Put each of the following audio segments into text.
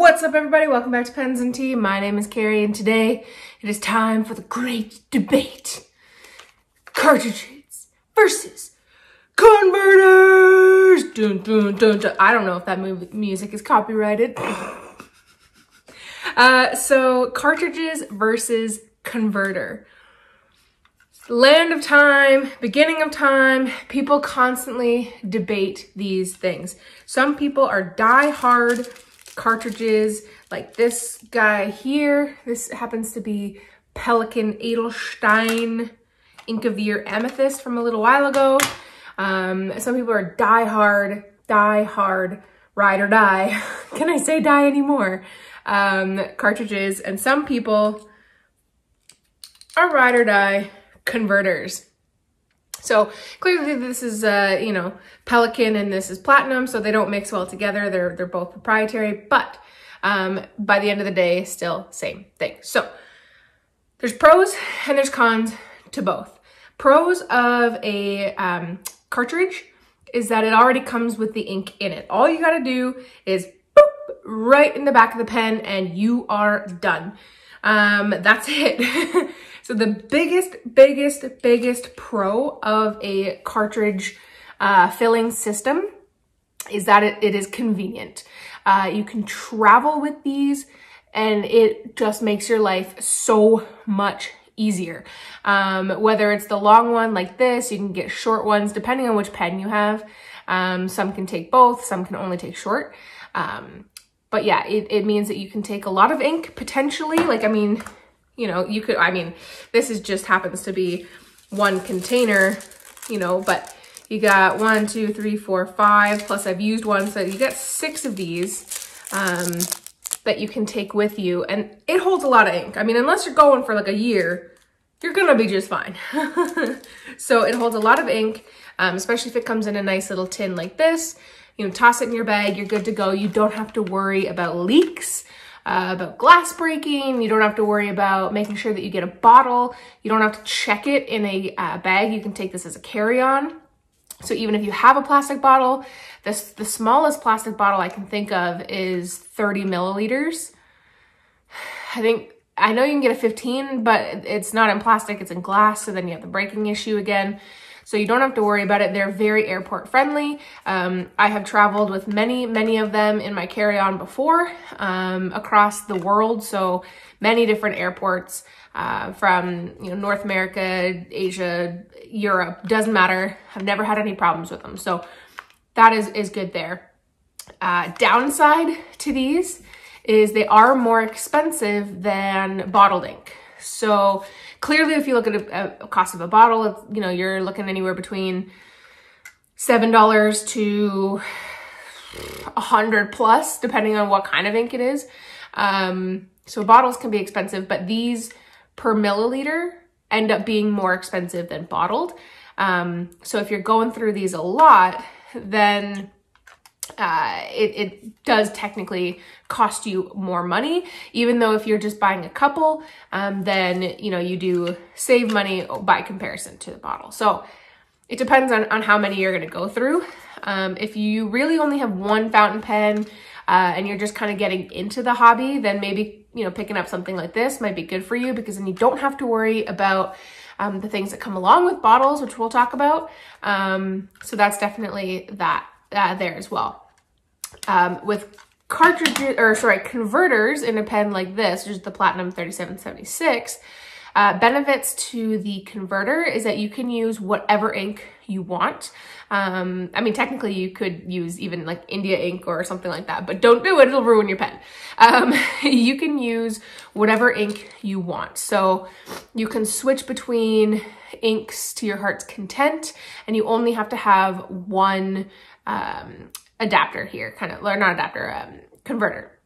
What's up everybody? Welcome back to Pens and Tea. My name is Carrie and today it is time for the great debate. Cartridges versus converters! Dun, dun, dun. I don't know if that music is copyrighted. Uh, so cartridges versus converter. Land of time, beginning of time, people constantly debate these things. Some people are die-hard cartridges like this guy here. This happens to be Pelikan Edelstein Ink of the Year Amethyst from a little while ago. Um, some people are die hard, die hard, ride or die. Can I say die anymore? Um, cartridges. And some people are ride or die converters. So clearly this is, uh, you know, Pelikan and this is Platinum, so they don't mix well together. They're, they're both proprietary, but um, by the end of the day, still same thing. So there's pros and there's cons to both. Pros of a um, cartridge is that it already comes with the ink in it. All you gotta do is boop, right in the back of the pen and you are done. Um, that's it. So the biggest, biggest, biggest pro of a cartridge uh, filling system is that it, it is convenient. Uh, you can travel with these and it just makes your life so much easier. Um, whether it's the long one like this, you can get short ones depending on which pen you have. Um, some can take both, some can only take short. Um, but yeah, it, it means that you can take a lot of ink potentially. Like, I mean, you know, you could, I mean, this is just happens to be one container, you know, but you got one, two, three, four, five, plus I've used one. So you got six of these um, that you can take with you. And it holds a lot of ink. I mean, unless you're going for like a year, you're gonna be just fine. so it holds a lot of ink, um, especially if it comes in a nice little tin like this. You know, toss it in your bag, you're good to go. You don't have to worry about leaks uh, about glass breaking. You don't have to worry about making sure that you get a bottle. You don't have to check it in a uh, bag. You can take this as a carry-on. So even if you have a plastic bottle, this, the smallest plastic bottle I can think of is 30 milliliters. I think, I know you can get a 15, but it's not in plastic, it's in glass. So then you have the breaking issue again so you don't have to worry about it. They're very airport friendly. Um, I have traveled with many, many of them in my carry-on before um, across the world. So many different airports uh, from you know North America, Asia, Europe, doesn't matter. I've never had any problems with them. So that is, is good there. Uh, downside to these is they are more expensive than bottled ink. So clearly, if you look at a, a cost of a bottle, you know, you're looking anywhere between $7 to a hundred plus, depending on what kind of ink it is. Um, so bottles can be expensive, but these per milliliter end up being more expensive than bottled. Um, so if you're going through these a lot, then uh, it, it does technically cost you more money, even though if you're just buying a couple, um, then, you know, you do save money by comparison to the bottle. So it depends on, on how many you're going to go through. Um, if you really only have one fountain pen uh, and you're just kind of getting into the hobby, then maybe, you know, picking up something like this might be good for you because then you don't have to worry about um, the things that come along with bottles, which we'll talk about. Um, so that's definitely that uh, there as well. Um, with cartridges, or sorry, converters in a pen like this, which is the Platinum 3776, uh, benefits to the converter is that you can use whatever ink you want. Um, I mean, technically you could use even like India ink or something like that, but don't do it, it'll ruin your pen. Um, you can use whatever ink you want. So you can switch between inks to your heart's content and you only have to have one um, adapter here, kind of, or not adapter, um, converter.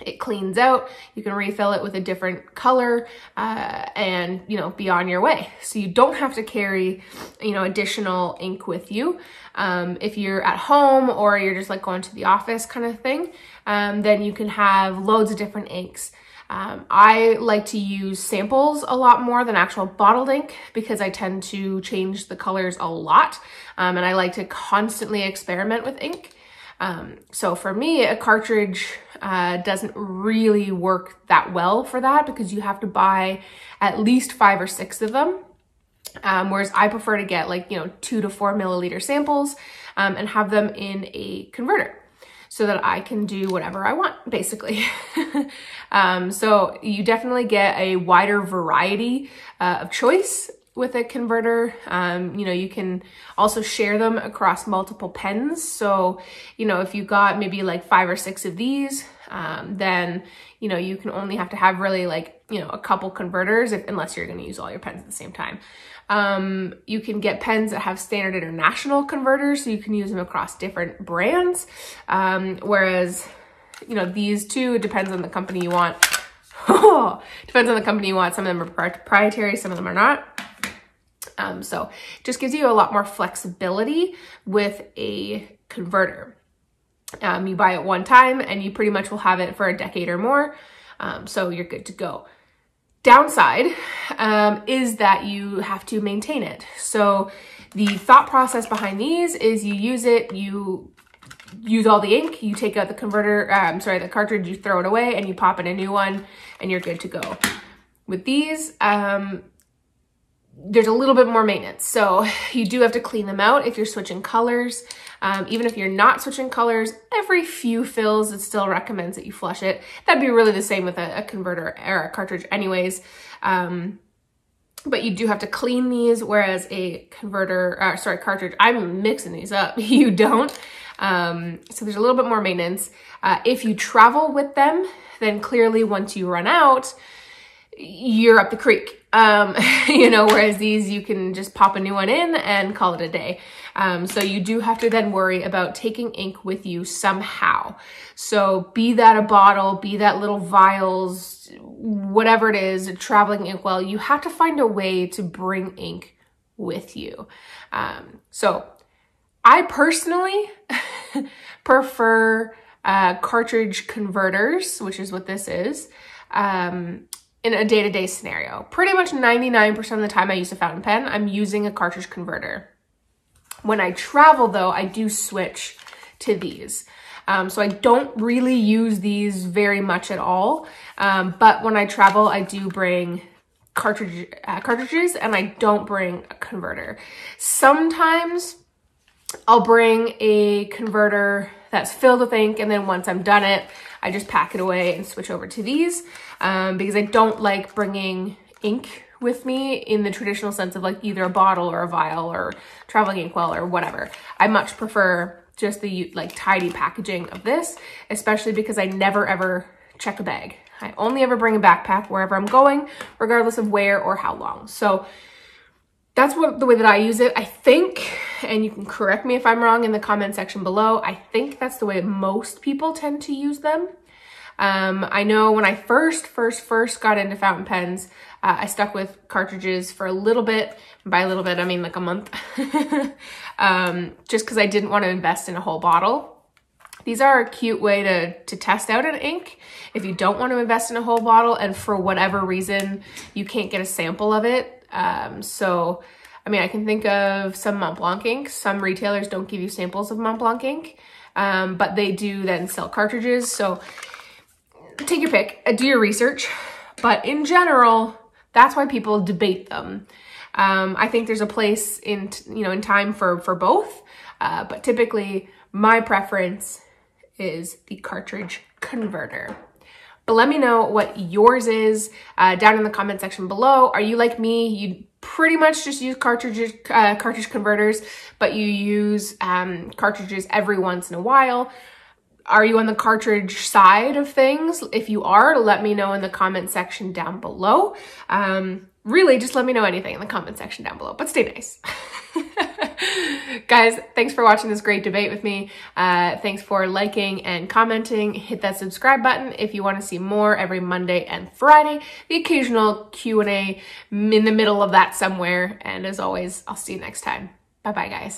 It cleans out, you can refill it with a different color uh, and, you know, be on your way. So you don't have to carry, you know, additional ink with you. Um, if you're at home or you're just like going to the office kind of thing, um, then you can have loads of different inks. Um, I like to use samples a lot more than actual bottled ink because I tend to change the colors a lot um, and I like to constantly experiment with ink. Um, so for me, a cartridge uh, doesn't really work that well for that because you have to buy at least five or six of them. Um, whereas I prefer to get like, you know, two to four milliliter samples um, and have them in a converter so that I can do whatever I want, basically. um, so you definitely get a wider variety uh, of choice with a converter. Um, you know, you can also share them across multiple pens. So, you know, if you got maybe like five or six of these, um, then, you know, you can only have to have really like, you know, a couple converters if, unless you're going to use all your pens at the same time. Um, you can get pens that have standard international converters, so you can use them across different brands. Um, whereas, you know, these two, depends on the company you want. depends on the company you want. Some of them are proprietary, some of them are not. Um, so just gives you a lot more flexibility with a converter. Um, you buy it one time and you pretty much will have it for a decade or more. Um, so you're good to go. Downside um, is that you have to maintain it. So the thought process behind these is you use it, you use all the ink, you take out the converter, um, sorry, the cartridge, you throw it away and you pop in a new one and you're good to go. With these, um, there's a little bit more maintenance. So you do have to clean them out if you're switching colors. Um, even if you're not switching colors, every few fills, it still recommends that you flush it. That'd be really the same with a, a converter or a cartridge anyways. Um, but you do have to clean these, whereas a converter, uh, sorry, cartridge, I'm mixing these up, you don't. Um, so there's a little bit more maintenance. Uh, if you travel with them, then clearly once you run out, you're up the creek. Um, you know, whereas these you can just pop a new one in and call it a day. Um, so you do have to then worry about taking ink with you somehow. So be that a bottle, be that little vials, whatever it is, traveling inkwell, you have to find a way to bring ink with you. Um, so I personally prefer uh, cartridge converters, which is what this is. Um, in a day-to-day scenario. Pretty much 99% of the time I use a fountain pen, I'm using a cartridge converter. When I travel though, I do switch to these. Um, so I don't really use these very much at all. Um, but when I travel, I do bring cartridge, uh, cartridges and I don't bring a converter. Sometimes I'll bring a converter that's filled with ink and then once I'm done it, I just pack it away and switch over to these um, because I don't like bringing ink with me in the traditional sense of like either a bottle or a vial or traveling inkwell or whatever. I much prefer just the like tidy packaging of this, especially because I never ever check a bag. I only ever bring a backpack wherever I'm going, regardless of where or how long. So that's what the way that I use it. I think, and you can correct me if I'm wrong in the comment section below, I think that's the way most people tend to use them. Um, I know when I first, first, first got into fountain pens, uh, I stuck with cartridges for a little bit. By a little bit, I mean like a month. um, just because I didn't want to invest in a whole bottle. These are a cute way to, to test out an ink if you don't want to invest in a whole bottle and for whatever reason you can't get a sample of it um, so, I mean, I can think of some Montblanc ink. Some retailers don't give you samples of Montblanc ink, um, but they do then sell cartridges. So take your pick, uh, do your research. But in general, that's why people debate them. Um, I think there's a place in, you know, in time for, for both. Uh, but typically my preference is the cartridge converter. But let me know what yours is uh, down in the comment section below. Are you like me? You pretty much just use cartridge, uh, cartridge converters, but you use um, cartridges every once in a while. Are you on the cartridge side of things? If you are, let me know in the comment section down below. Um, really, just let me know anything in the comment section down below, but stay nice. Guys, thanks for watching this great debate with me. Uh, thanks for liking and commenting. Hit that subscribe button if you want to see more every Monday and Friday. The occasional Q&A in the middle of that somewhere. And as always, I'll see you next time. Bye-bye, guys.